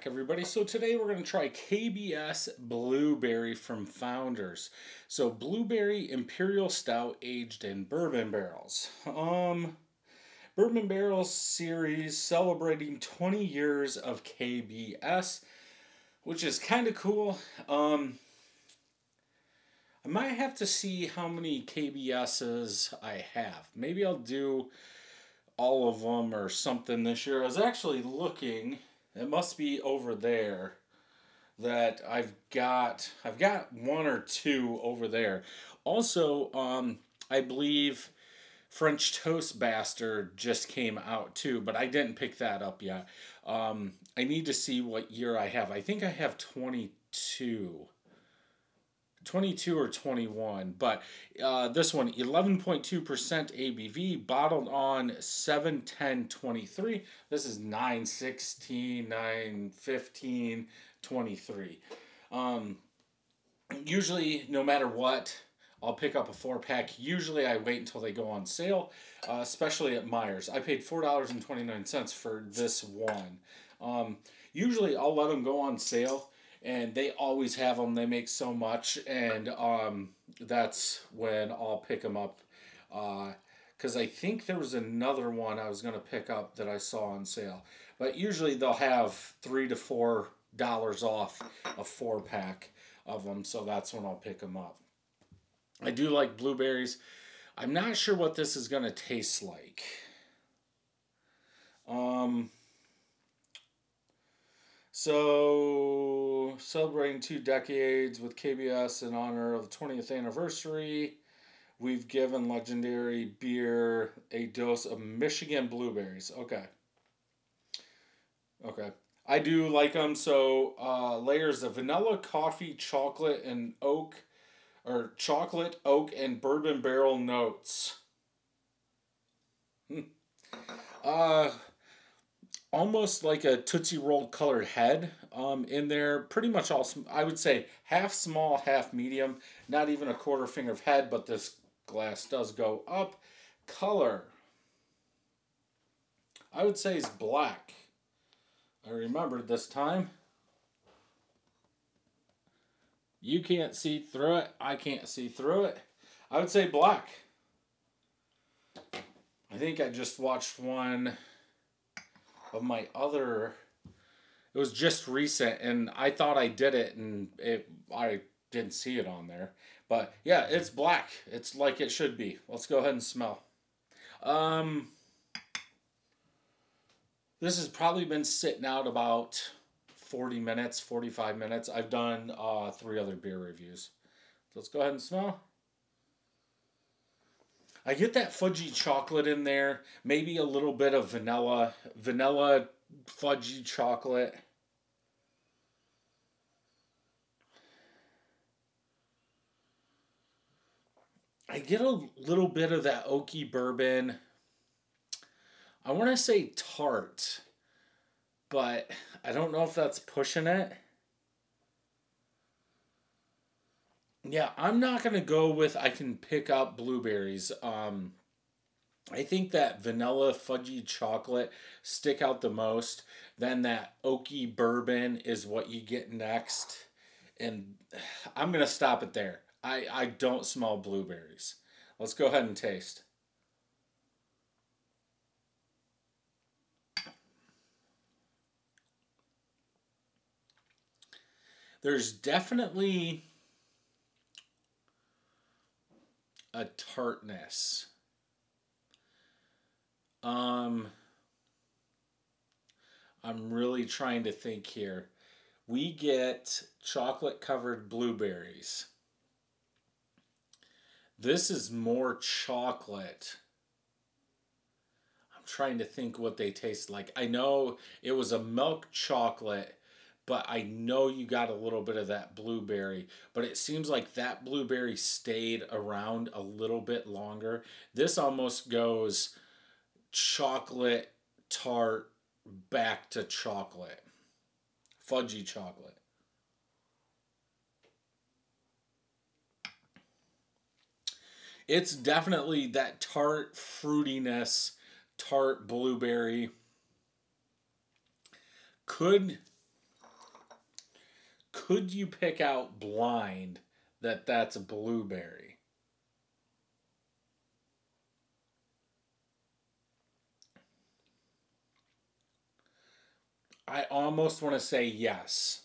back, everybody. So today we're going to try KBS Blueberry from Founders. So Blueberry Imperial Stout aged in bourbon barrels. Um, Bourbon Barrels series celebrating 20 years of KBS, which is kind of cool. Um, I might have to see how many KBSs I have. Maybe I'll do all of them or something this year. I was actually looking it must be over there that I've got I've got one or two over there. Also, um, I believe French Toast Bastard just came out too, but I didn't pick that up yet. Um, I need to see what year I have. I think I have 22. 22 or 21, but uh, this one 11.2% ABV, bottled on 7 10 23. This is 9 16, 9 15, 23. Um, usually, no matter what, I'll pick up a four pack. Usually, I wait until they go on sale, uh, especially at Meijer's. I paid $4.29 for this one. Um, usually, I'll let them go on sale and they always have them. They make so much, and um, that's when I'll pick them up. Because uh, I think there was another one I was going to pick up that I saw on sale. But usually they'll have three to four dollars off a four pack of them, so that's when I'll pick them up. I do like blueberries. I'm not sure what this is going to taste like. Um, so, celebrating two decades with KBS in honor of the 20th anniversary, we've given Legendary Beer a dose of Michigan blueberries. Okay. Okay. I do like them. So, uh, layers of vanilla, coffee, chocolate, and oak, or chocolate, oak, and bourbon barrel notes. Hmm. Uh, almost like a Tootsie Roll colored head um, in there. Pretty much all, I would say half small, half medium. Not even a quarter finger of head, but this glass does go up. Color, I would say is black. I remembered this time. You can't see through it. I can't see through it. I would say black. I think I just watched one of my other it was just recent and I thought I did it and it I didn't see it on there. But yeah, it's black. It's like it should be. Let's go ahead and smell. Um this has probably been sitting out about 40 minutes, 45 minutes. I've done uh, three other beer reviews. let's go ahead and smell. I get that fudgy chocolate in there, maybe a little bit of vanilla, vanilla fudgy chocolate. I get a little bit of that oaky bourbon. I want to say tart, but I don't know if that's pushing it. Yeah, I'm not gonna go with I can pick up blueberries. Um, I think that vanilla fudgy chocolate stick out the most. Then that oaky bourbon is what you get next. And I'm gonna stop it there. I, I don't smell blueberries. Let's go ahead and taste. There's definitely a tartness. Um, I'm really trying to think here. We get chocolate covered blueberries. This is more chocolate. I'm trying to think what they taste like. I know it was a milk chocolate but I know you got a little bit of that blueberry, but it seems like that blueberry stayed around a little bit longer. This almost goes chocolate tart back to chocolate, fudgy chocolate. It's definitely that tart fruitiness, tart blueberry. Could could you pick out blind that that's a blueberry? I almost want to say yes.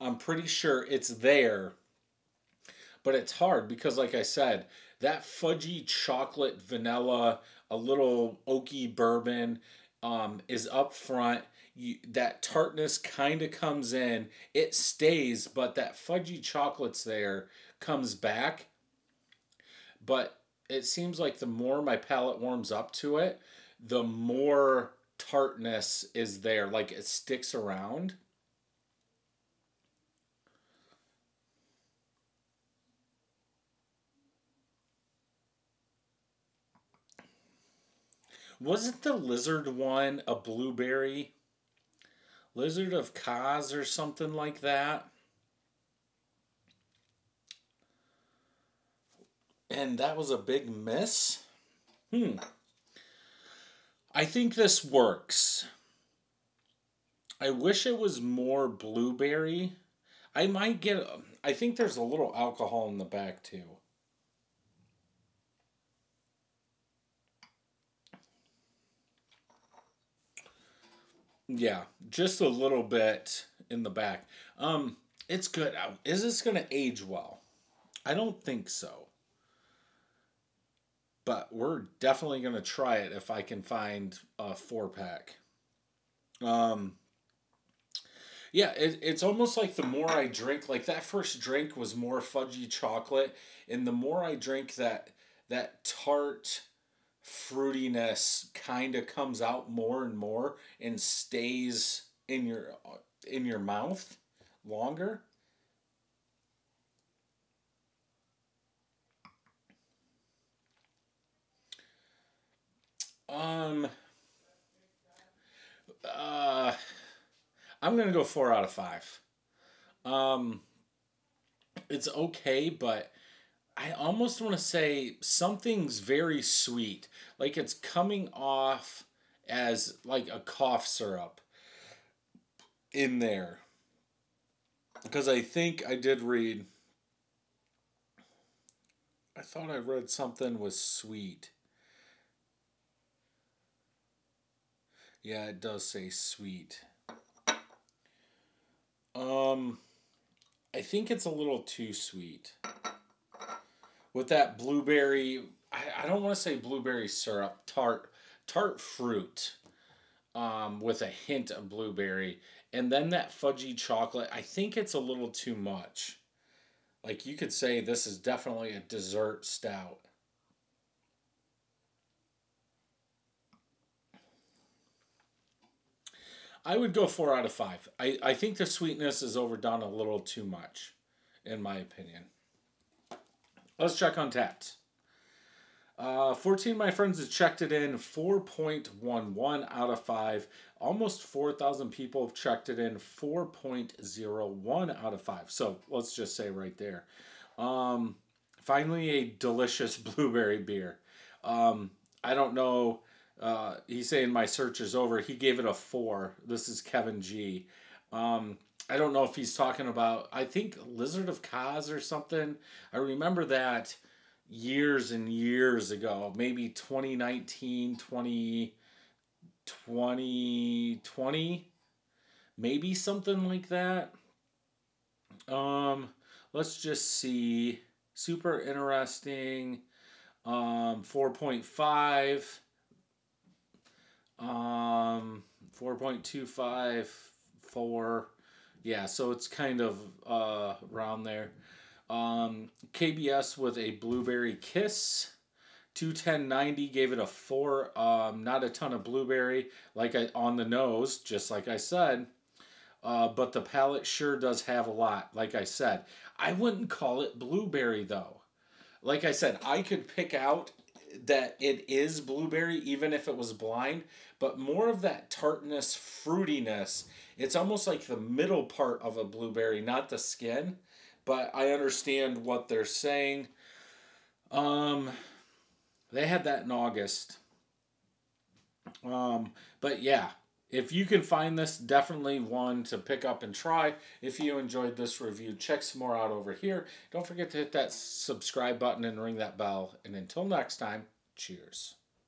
I'm pretty sure it's there, but it's hard because, like I said, that fudgy chocolate vanilla, a little oaky bourbon um, is up front. You, that tartness kind of comes in. It stays, but that fudgy chocolate's there comes back. But it seems like the more my palate warms up to it, the more tartness is there. Like it sticks around. Wasn't the lizard one a blueberry? Lizard of Koz or something like that? And that was a big miss? Hmm. I think this works. I wish it was more blueberry. I might get. I think there's a little alcohol in the back too. Yeah, just a little bit in the back. Um, it's good. Is this to age well? I don't think so. But we're definitely to try it if I can find a four pack. Um, yeah, it, it's almost like the more I drink, like that first drink was more fudgy chocolate, and the more I drink that that tart fruitiness kind of comes out more and more and stays in your in your mouth longer. Um uh I'm going to go 4 out of 5. Um it's okay, but I almost want to say something's very sweet. Like it's coming off as like a cough syrup in there. Because I think I did read. I thought I read something was sweet. Yeah, it does say sweet. Um, I think it's a little too sweet with that blueberry. I, I don't want to say blueberry syrup, tart, tart fruit, um, with a hint of blueberry, and then that fudgy chocolate. I think it's a little too much. Like you could say, this is definitely a dessert stout. I would go four out of five. I, I think the sweetness is overdone a little too much, in my opinion. Let's check Untappd. Uh, 14 of my friends have checked it in 4.11 out of 5. Almost 4,000 people have checked it in 4.01 out of 5. So let's just say right there. Um, finally, a delicious blueberry beer. Um, I don't know. Uh, he's saying my search is over. He gave it a 4. This is Kevin G. Um, I don't know if he's talking about, I think Lizard of Koz or something. I remember that years and years ago, maybe 2019, 20, 2020, maybe something like that. Um, let's just see. Super interesting. Um, 4.5. Um, 4.25, 4 yeah, so it's kind of uh, around there. Um, KBS with a blueberry kiss. 21090 gave it a four. Um, not a ton of blueberry, like I on the nose, just like I said. Uh, but the palate sure does have a lot. Like I said, I wouldn't call it blueberry though. Like I said, I could pick out that it is blueberry even if it was blind, but more of that tartness, fruitiness it's almost like the middle part of a blueberry, not the skin. But I understand what they're saying. Um, they had that in August. Um, but yeah, if you can find this, definitely one to pick up and try. If you enjoyed this review, check some more out over here. Don't forget to hit that subscribe button and ring that bell. And until next time, cheers.